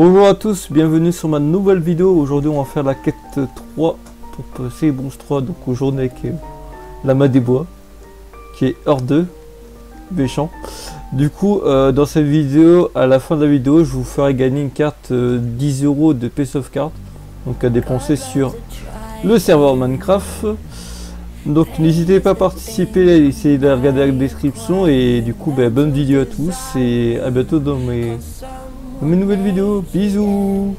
Bonjour à tous, bienvenue sur ma nouvelle vidéo. Aujourd'hui, on va faire la quête 3 pour passer bronze 3. Donc aujourd'hui avec euh, Lama des bois, qui est hors 2, méchant. Du coup, euh, dans cette vidéo, à la fin de la vidéo, je vous ferai gagner une carte euh, 10 euros de P Card, donc à dépenser sur le serveur Minecraft. Donc n'hésitez pas à participer, essayez de regarder la description et du coup, ben, bonne vidéo à tous et à bientôt dans mes dans mes nouvelles vidéos. Bisous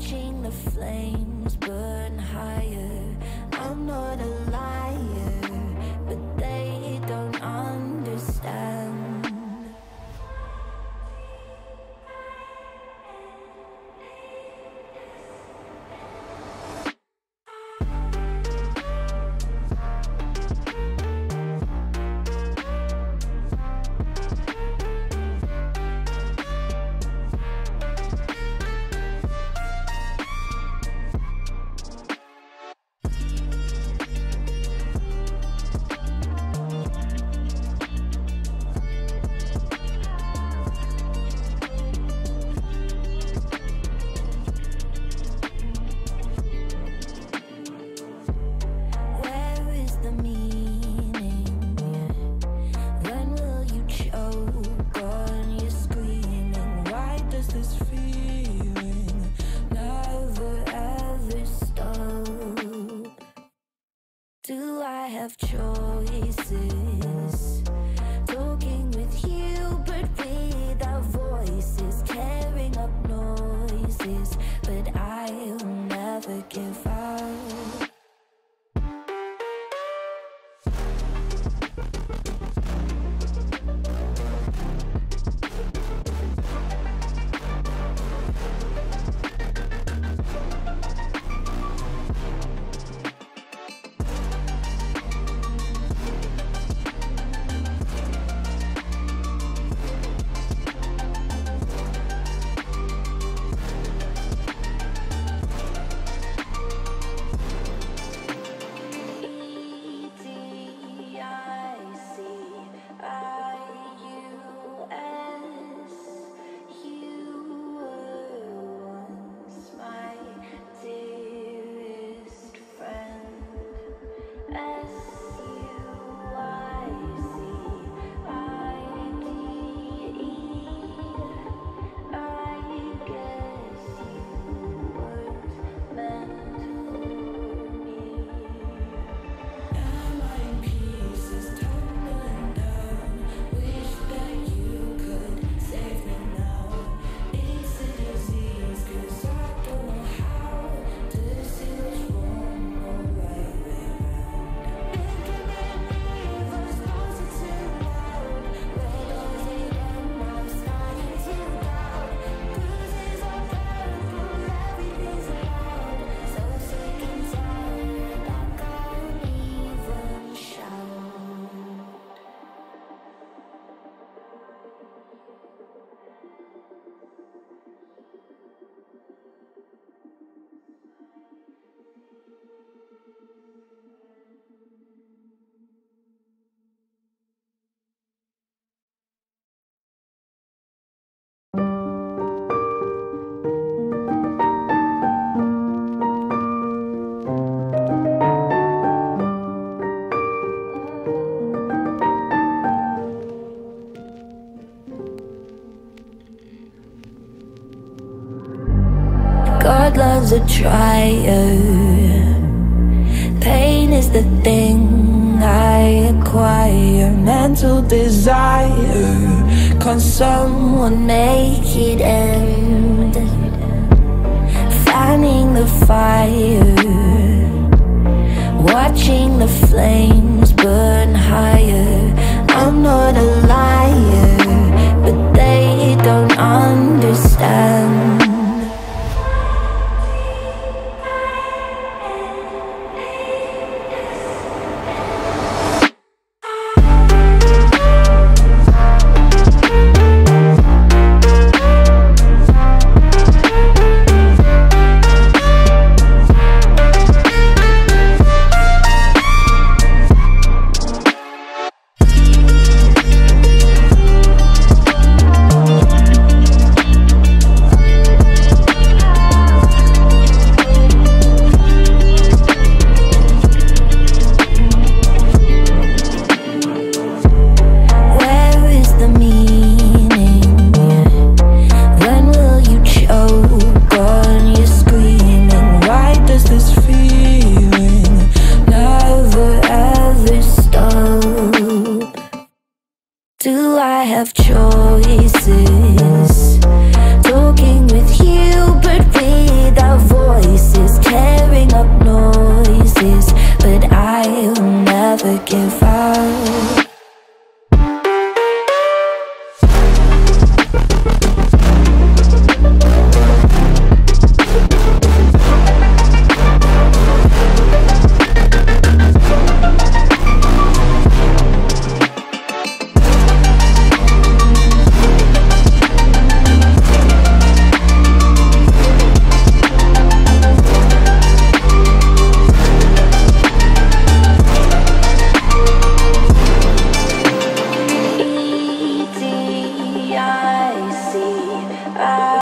watching the flames Do I have choices? Loves a trier. Pain is the thing I acquire. Mental desire. Can someone make it end? Fanning the fire. Watching the flames burn higher. I'm not a